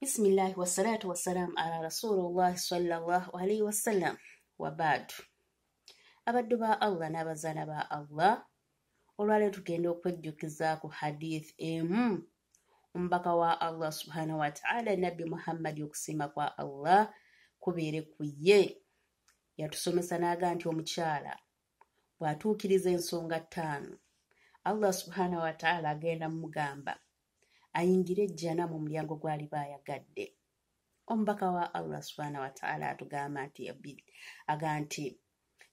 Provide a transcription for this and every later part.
bisimillahi wassalatu wassalamu ala rasulillahi sallallahu alaihi wasallam wabaadu abaddu ba allah n'abazaana ba allah olwaleero tugenda okwejjukiza ku hadith emu. Omubaka wa allah subhanahu wataala nabbi muhammadi okusiima kwa allah kubeere ku ye yatusomesa n'aga nti omukyala bw'atuukiriza ensonga ttaano allah subhanahu wataala agenda mumugamba ayingire ejjana mu mulyango gw'aliba ayagadde omubaka wa allah subhanahu wataala atugamba nti aga nti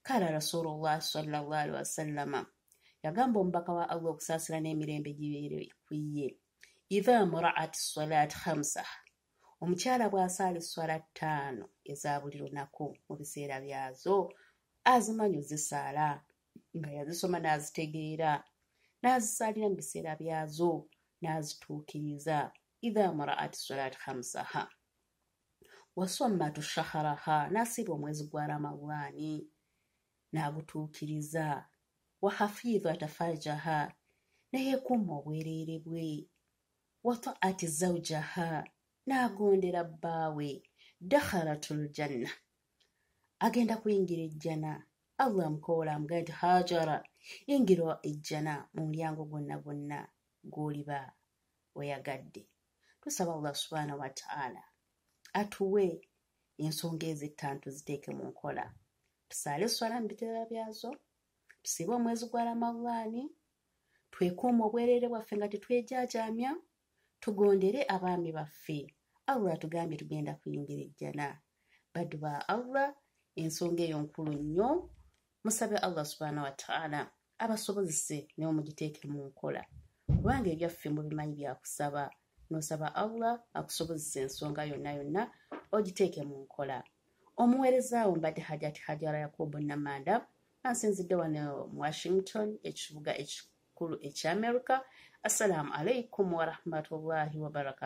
kala rasulullah sallallahu alihi wasallama yagamba omubaka wa allah okusaasira n'emirembe gibeere ku ye. Idha muraat salat khamsa. Omukyala bw'asaala esswala ttaano eza buli lunaku mu biseera byazo azimanyi ozisaala nga yazisoma n'azitegeera n'azisaalira mu biseera byazo n'azituukiriza idha muraat salat khamsaha wasommatu shaharaha n'asiba omwezi gwa ramadaani n'agutuukiriza wahafidhata farjaha neyeekuuma obwereere bwe wataati zawjaha n'agondera bbaawe dakhalatul janna agenda kuyingira ejjana allah amukoola amugaa nti hajara yingira ejjana mu mulyango gwonna gwonna gw'oliba weyagadde. Tusaba allah subhanahu wataala atuwe ensonga ezittan tuziteeke mu nkola. Tusaale eswala mu biteera byazo tusiibe omwezi gwa ramadaani twekuuma obwereere bwaffe nga tetwejaajamya tugondere abaami baffe. Allah atugambye tugenda kuyingira ejjana. Baddu ba allah ensonga eyo nkulu nnyo. Musabe allah subhanahu wataala abasobozese naye mugiteeke mu nkola kubanga ebyaffe mubimanyi byakusaba nosaba allah akusobozesa ensonga yonna yonna ogiteeke mu nkola. Omuweerezaawo mbadde hajati hajara yakubu namanda ansinzidde wano mu washington ekibuga ekikulu ekyamerica assalamu alaikum warahmatullahi wabarakatu